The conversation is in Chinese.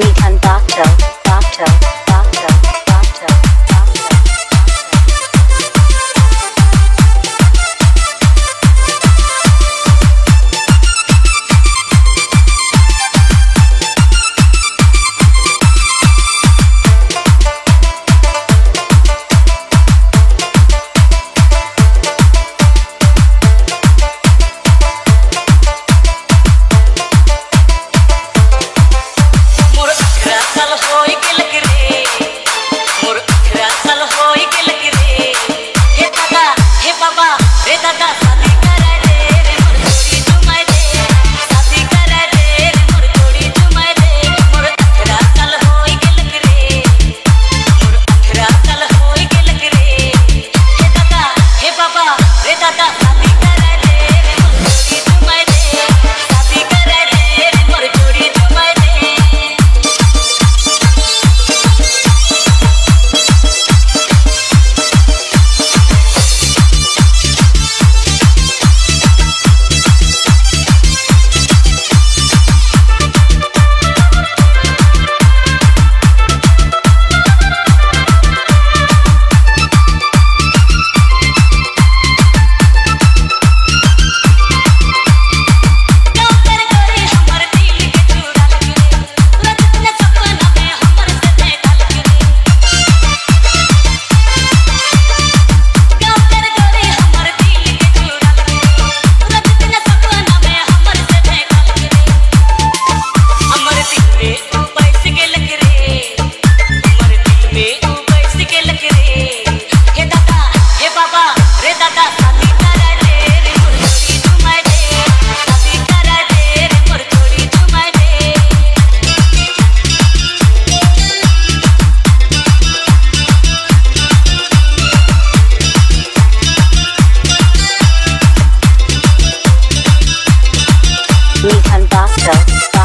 你看吧。House.